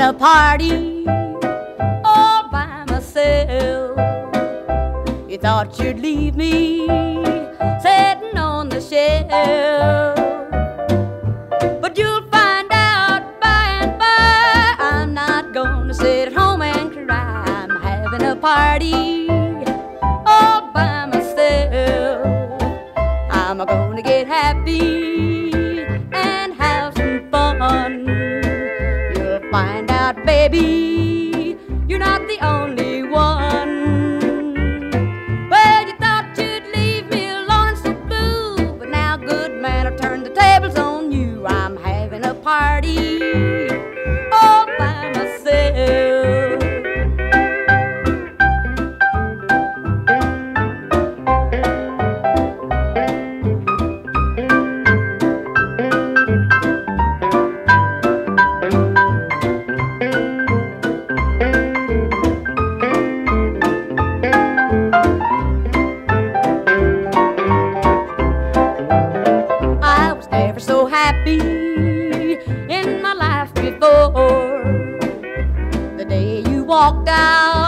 having a party all by myself. You thought you'd leave me sitting on the shelf. But you'll find out by and by I'm not gonna sit at home and cry. I'm having a party all by myself. I'm gonna get happy not the only one. Well, you thought you'd leave me alone so blue, but now, good man, I've turned the tables on you. I'm having a party walk down